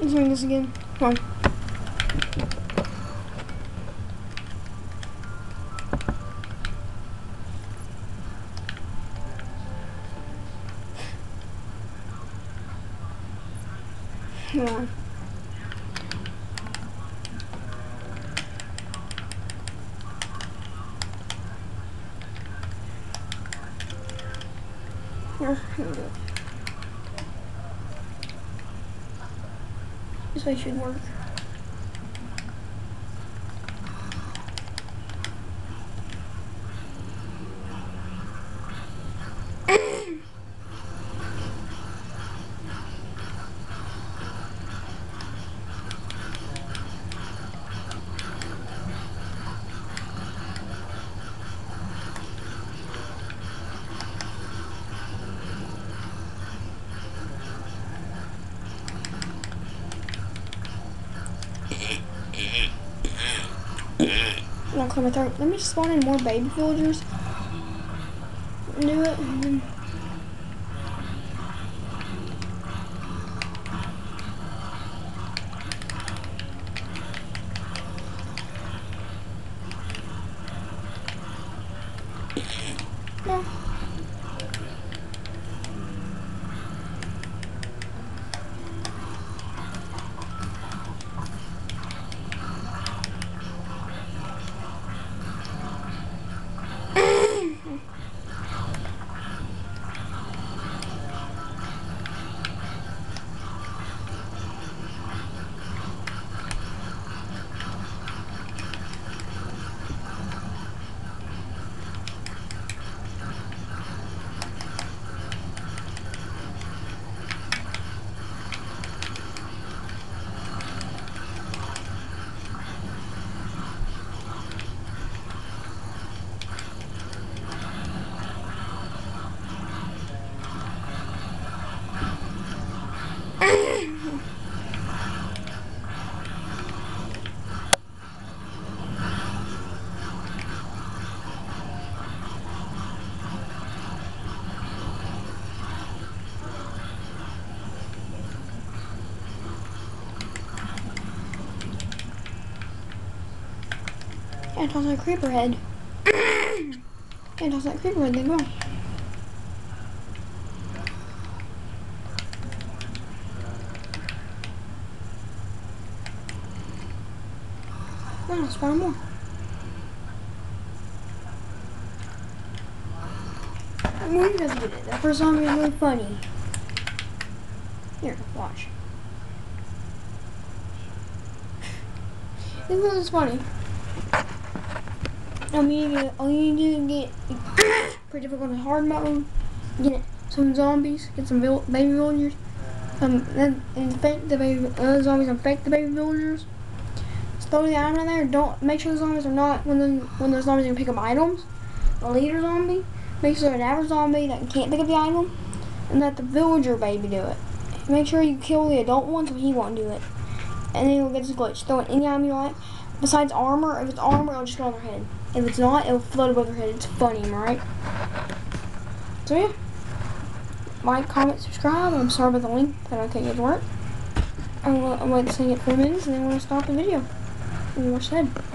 Let's this again. Come on. Come on. Here, here we go. This way should work. On, clear my throat. Let me spawn in more baby villagers. Do it. No. And toss that creeper head. and toss that creeper head, go. Now, spawn more. When does get it? That first zombie is really funny. Here, watch. This is funny. I mean, all you need to get pretty difficult and hard mode. Get some zombies, get some baby villagers, um, then infect the baby uh, zombies, infect the baby villagers. Throw the item in there. Don't make sure the zombies are not when the when the zombies can pick up items. The leader zombie, make sure an average zombie that can't pick up the item, and let the villager baby do it. Make sure you kill the adult one so he won't do it, and then you'll get this glitch. Throw any item you like. Besides armor, if it's armor, it'll just go on their head. If it's not, it'll float above their head. It's funny, right? So yeah. Like, comment, subscribe. I'm sorry about the link that I couldn't get to work. I'm gonna, I'm to it for a minute and then we're going to stop the video. And watch that.